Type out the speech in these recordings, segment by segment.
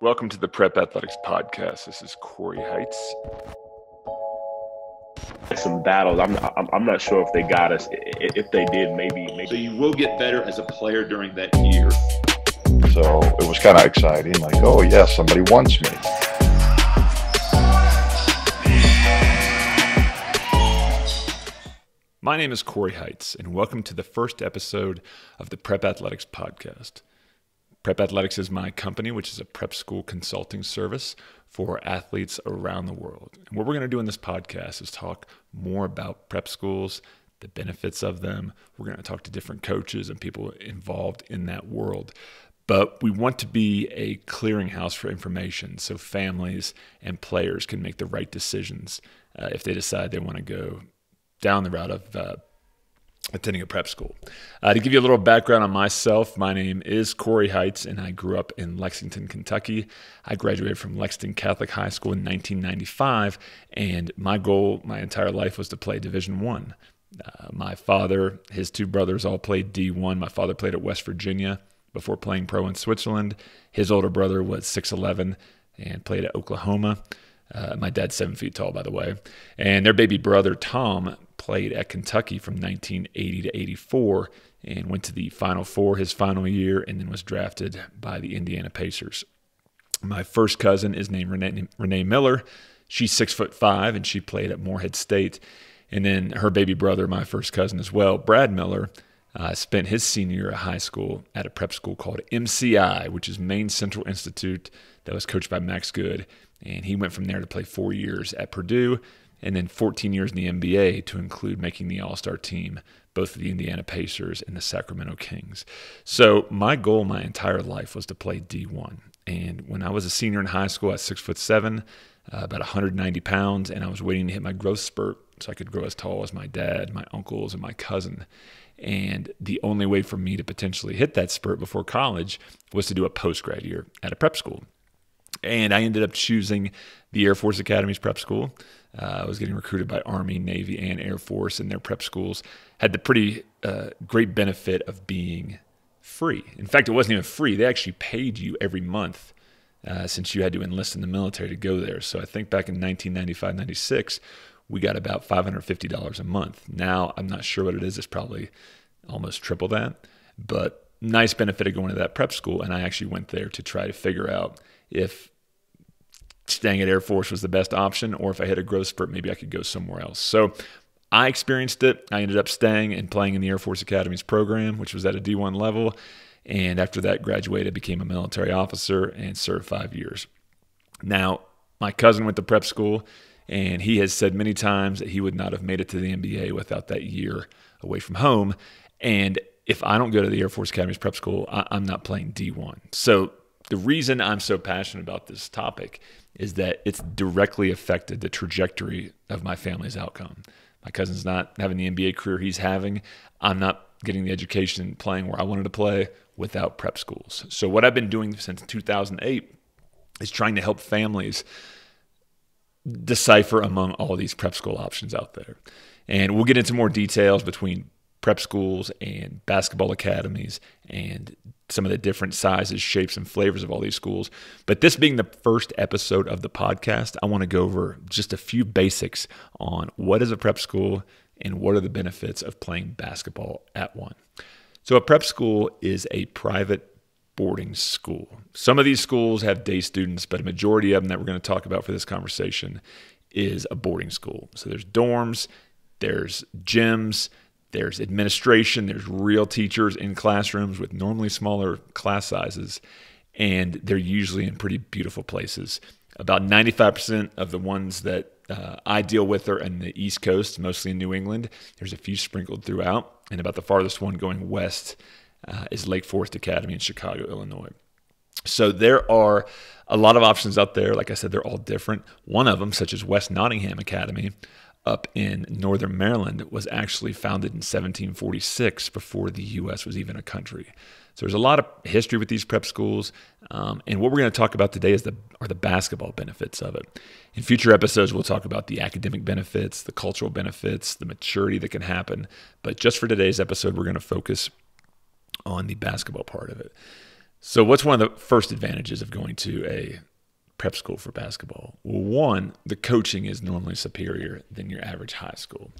Welcome to the Prep Athletics Podcast. This is Cory Heitz. Some battles. I'm, I'm I'm not sure if they got us. If they did, maybe maybe. So you will get better as a player during that year. So it was kind of exciting. Like, oh yeah, somebody wants me. My name is Cory Heitz, and welcome to the first episode of the Prep Athletics Podcast. Prep Athletics is my company, which is a prep school consulting service for athletes around the world. And what we're going to do in this podcast is talk more about prep schools, the benefits of them. We're going to talk to different coaches and people involved in that world. But we want to be a clearinghouse for information so families and players can make the right decisions uh, if they decide they want to go down the route of uh, attending a prep school. Uh, to give you a little background on myself, my name is Cory Heitz, and I grew up in Lexington, Kentucky. I graduated from Lexington Catholic High School in 1995, and my goal my entire life was to play Division One. Uh, my father, his two brothers all played D1. My father played at West Virginia before playing pro in Switzerland. His older brother was 6'11 and played at Oklahoma. Uh, my dad's seven feet tall, by the way. And their baby brother, Tom, played at Kentucky from 1980 to 84 and went to the Final Four his final year and then was drafted by the Indiana Pacers. My first cousin is named Renee, Renee Miller. She's six foot five and she played at Morehead State. And then her baby brother, my first cousin as well, Brad Miller, uh, spent his senior year at high school at a prep school called MCI, which is Maine Central Institute, that was coached by Max Good. And he went from there to play four years at Purdue and then 14 years in the NBA to include making the All Star team, both the Indiana Pacers and the Sacramento Kings. So my goal my entire life was to play D1. And when I was a senior in high school at six foot seven, uh, about 190 pounds, and I was waiting to hit my growth spurt so I could grow as tall as my dad, my uncles, and my cousin. And the only way for me to potentially hit that spurt before college was to do a post grad year at a prep school. And I ended up choosing the Air Force Academy's prep school. Uh, I was getting recruited by Army, Navy, and Air Force, and their prep schools had the pretty uh, great benefit of being free. In fact, it wasn't even free; they actually paid you every month uh, since you had to enlist in the military to go there. So I think back in 1995, 96, we got about $550 a month. Now I'm not sure what it is; it's probably almost triple that, but nice benefit of going to that prep school. And I actually went there to try to figure out if staying at Air Force was the best option, or if I had a growth spurt, maybe I could go somewhere else. So I experienced it. I ended up staying and playing in the Air Force Academy's program, which was at a D1 level. And after that, graduated, became a military officer, and served five years. Now, my cousin went to prep school, and he has said many times that he would not have made it to the NBA without that year away from home. And if I don't go to the Air Force Academy's prep school, I, am not playing D1. So the reason I'm so passionate about this topic is that it's directly affected the trajectory of my family's outcome. My cousin's not having the NBA career he's having. I'm not getting the education playing where I wanted to play without prep schools. So, what I've been doing since 2008 is trying to help families decipher among all these prep school options out there. And we'll get into more details between prep schools and basketball academies and some of the different sizes, shapes, and flavors of all these schools. But this being the first episode of the podcast, I want to go over just a few basics on what is a prep school and what are the benefits of playing basketball at one. So, a prep school is a private boarding school. Some of these schools have day students, but a majority of them that we're going to talk about for this conversation is a boarding school. So, there's dorms, there's gyms, there's administration, there's real teachers in classrooms with normally smaller class sizes, and they're usually in pretty beautiful places. About 95% of the ones that uh, I deal with are in the East Coast, mostly in New England. There's a few sprinkled throughout, and about the farthest one going west uh, is Lake Forest Academy in Chicago, Illinois. So there are a lot of options out there. Like I said, they're all different. One of them, such as West Nottingham Academy, up in northern Maryland was actually founded in 1746 before the U.S. was even a country. So there's a lot of history with these prep schools, um, and what we're going to talk about today is the are the basketball benefits of it. In future episodes, we'll talk about the academic benefits, the cultural benefits, the maturity that can happen. But just for today's episode, we're going to focus on the basketball part of it. So, what's one of the first advantages of going to a prep school for basketball? Well, one, the coaching is normally superior than your average high school.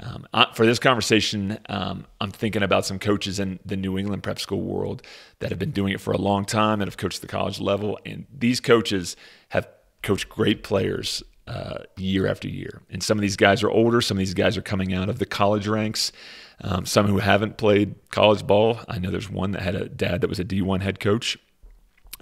Um, I, for this conversation, um, I'm thinking about some coaches in the New England prep school world that have been doing it for a long time and have coached the college level. And these coaches have coached great players uh, year after year. And some of these guys are older, some of these guys are coming out of the college ranks. Um, some who haven't played college ball. I know there's one that had a dad that was a D1 head coach,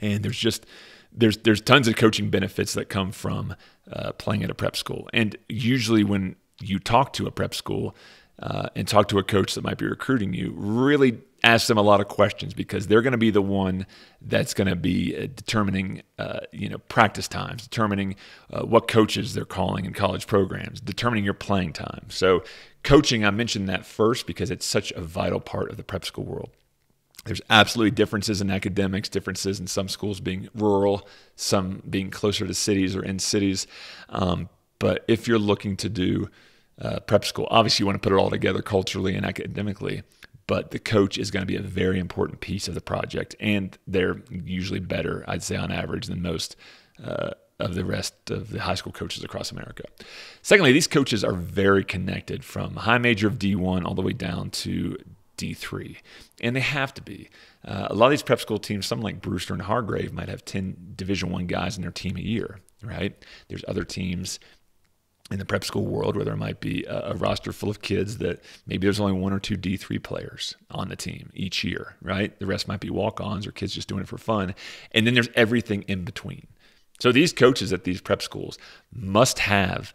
and there's just there's there's tons of coaching benefits that come from uh, playing at a prep school. And usually, when you talk to a prep school uh, and talk to a coach that might be recruiting you, really ask them a lot of questions because they're going to be the one that's going to be uh, determining, uh, you know, practice times, determining uh, what coaches they're calling in college programs, determining your playing time. So, coaching, I mentioned that first because it's such a vital part of the prep school world. There's absolutely differences in academics, differences in some schools being rural, some being closer to cities or in cities. Um, but if you're looking to do uh, prep school, obviously you want to put it all together culturally and academically but the coach is going to be a very important piece of the project, and they're usually better, I'd say, on average than most. Uh, of the rest of the high school coaches across America. Secondly, these coaches are very connected from high major of D1 all the way down to D3, and they have to be. Uh, a lot of these prep school teams, some like Brewster and Hargrave, might have 10 Division One guys in their team a year, right? There's other teams in the prep school world where there might be a, a, roster full of kids that maybe there's only one or two D3 players on the team each year, right? The rest might be walk ons or kids just doing it for fun. And then there's everything in between. So these coaches at these prep schools must have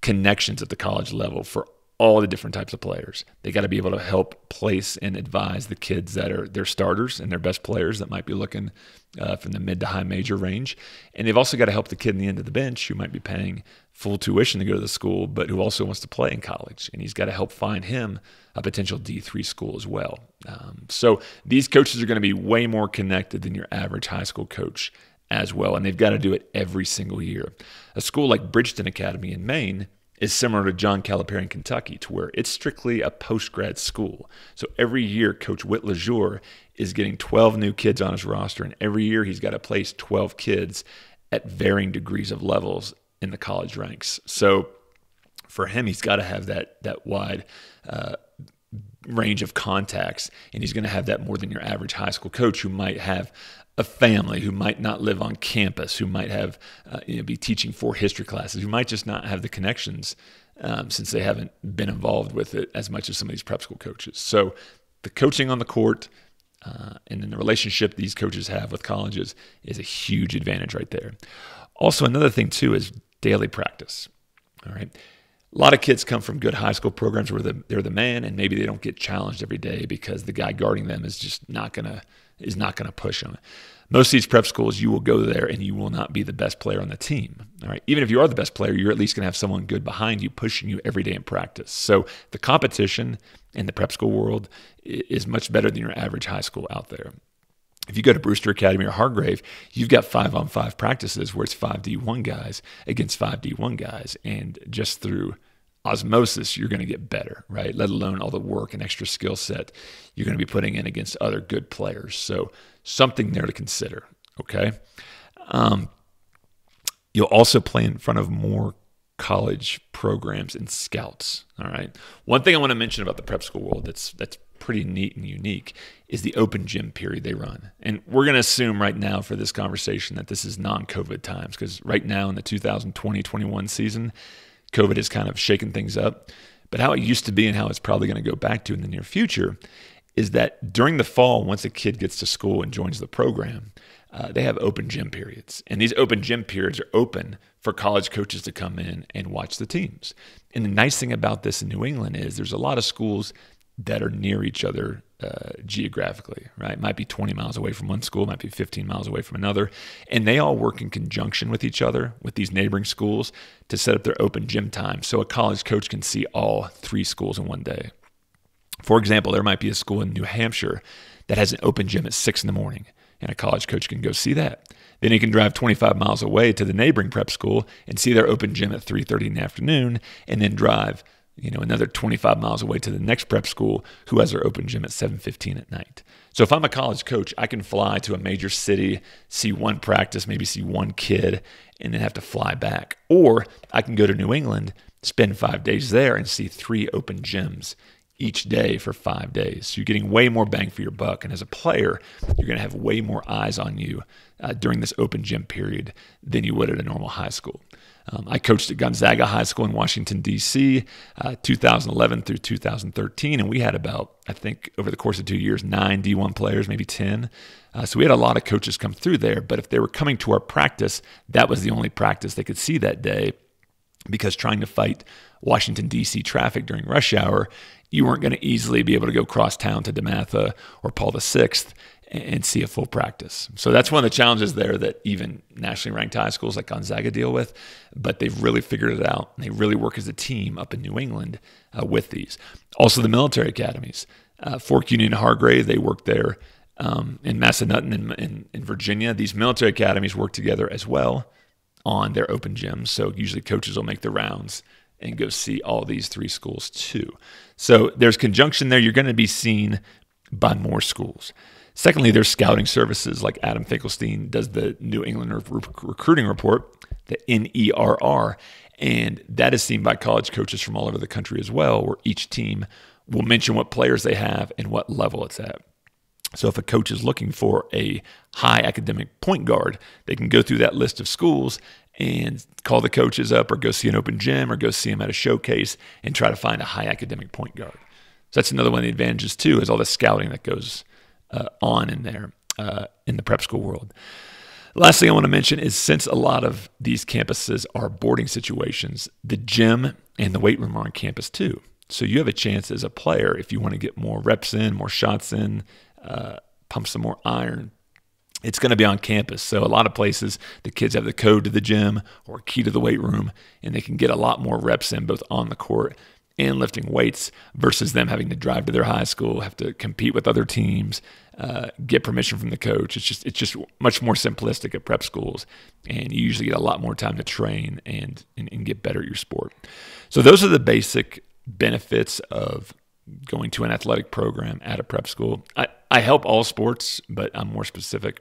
connections at the college level for all the different types of players. They got to be able to help place and advise the kids that are their starters and their best players that might be looking uh, from the mid to high major range. And they've also got to help the kid in the end of the bench who might be paying full tuition to go to the school, but who also wants to play in college. And he's got to help find him a potential D3 school as well. Um, so these coaches are going to be way more connected than your average high school coach as well. And they've got to do it every single year. A school like Bridgton Academy in Maine is similar to John Calipari in Kentucky, to where it's strictly a post grad school. So every year, Coach Whit Lesure is getting 12 new kids on his roster, and every year he's got to place 12 kids at varying degrees of levels in the college ranks. So for him, he's got to have that that wide. Uh, range of contacts and he's going to have that more than your average high school coach who might have a family who might not live on campus, who might have uh, you know, be teaching four history classes, who might just not have the connections um, since they haven't been involved with it as much as some of these prep school coaches. So the coaching on the court uh, and then the relationship these coaches have with colleges is a huge advantage right there. Also, another thing too is daily practice. All right. A lot of kids come from good high school programs where they're the man, and maybe they don't get challenged every day because the guy guarding them is just not gonna is not going to push them. Most of these prep schools, you will go there and you will not be the best player on the team. All right. Even if you are the best player, you're at least going to have someone good behind you pushing you every day in practice. So the competition in the prep school world is much better than your average high school out there. If you go to Brewster Academy or Hargrave, you've got five on five practices where it's five D1 guys against five D1 guys. And just through osmosis, you're going to get better, right? Let alone all the work and extra skill set you're going to be putting in against other good players. So, something there to consider, okay? Um, you'll also play in front of more college programs and scouts, all right? One thing I want to mention about the prep school world that's that's pretty neat and unique is the open gym period they run. And we're going to assume right now for this conversation that this is non-COVID times because right now in the 2020-21 season, COVID has kind of shaken things up. But how it used to be and how it's probably going to go back to in the near future is that during the fall, once a kid gets to school and joins the program, uh, they have open gym periods. And these open gym periods are open for college coaches to come in and watch the teams. And the nice thing about this in New England is there's a lot of schools that are near each other uh, geographically, right? Might be 20 miles away from one school, might be 15 miles away from another. And they all work in conjunction with each other, with these neighboring schools, to set up their open gym time so a college coach can see all three schools in one day. For example, there might be a school in New Hampshire that has an open gym at 6 in the morning, and a college coach can go see that. Then he can drive 25 miles away to the neighboring prep school and see their open gym at 3:30 in the afternoon, and then drive you know, another 25 miles away to the next prep school who has their open gym at 7:15 at night. So if I'm a college coach, I can fly to a major city, see one practice, maybe see one kid, and then have to fly back. Or I can go to New England, spend 5 days there and see three open gyms each day for 5 days. So you're getting way more bang for your buck and as a player, you're going to have way more eyes on you uh, during this open gym period than you would at a normal high school. Um, I coached at Gonzaga High School in Washington, D.C., uh, 2011 through 2013. And we had about, I think, over the course of two years, nine D1 players, maybe 10. Uh, so we had a lot of coaches come through there. But if they were coming to our practice, that was the only practice they could see that day because trying to fight Washington, D.C. traffic during rush hour, you weren't going to easily be able to go cross town to DeMatha or Paul VI and see a full practice. So that's one of the challenges there that even nationally ranked high schools like Gonzaga deal with, but they've really figured it out. And they really work as a team up in New England uh, with these. Also, the military academies. Uh, Fork Union Hargrave, they work there um, in Massanutten in, in, in Virginia. These military academies work together as well on their open gyms. So usually coaches will make the rounds and go see all these three schools too. So there's conjunction there. You're going to be seen by more schools. Secondly, there's scouting services like Adam Finkelstein does the New England Recruiting Report, the NERR, and that is seen by college coaches from all over the country as well, where each team will mention what players they have and what level it's at. So if a coach is looking for a high academic point guard, they can go through that list of schools and call the coaches up or go see an open gym or go see them at a showcase and try to find a high academic point guard. So that's another one of the advantages too, is all the scouting that goes uh, on in there uh, in the prep school world. Last thing I want to mention is since a lot of these campuses are boarding situations, the gym and the weight room are on campus too. So you have a chance as a player if you want to get more reps in, more shots in, uh, pump some more iron. It's going to be on campus. So a lot of places the kids have the code to the gym or key to the weight room, and they can get a lot more reps in both on the court and lifting weights versus them having to drive to their high school, have to compete with other teams, uh, get permission from the coach. It's just it's just much more simplistic at prep schools, and you usually get a lot more time to train and, and, and get better at your sport. So those are the basic benefits of going to an athletic program at a prep school. I, I help all sports, but I'm more specific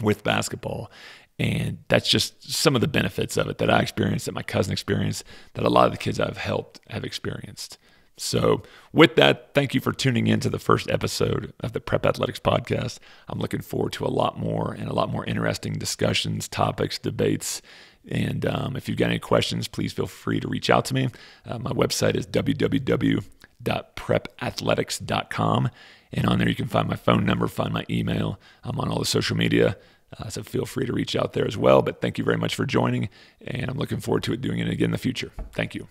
with basketball. And that's just some of the benefits of it that I experienced, that my cousin experienced, that a lot of the kids I've helped have experienced. So, with that, thank you for tuning in to the first episode of the Prep Athletics Podcast. I'm looking forward to a lot more and a lot more interesting discussions, topics, debates. And um, if you've got any questions, please feel free to reach out to me. Uh, my website is www.prepathletics.com. And on there, you can find my phone number, find my email. I'm on all the social media. Uh, so feel free to reach out there as well. But thank you very much for joining, and I'm looking forward to it doing it again in the future. Thank you.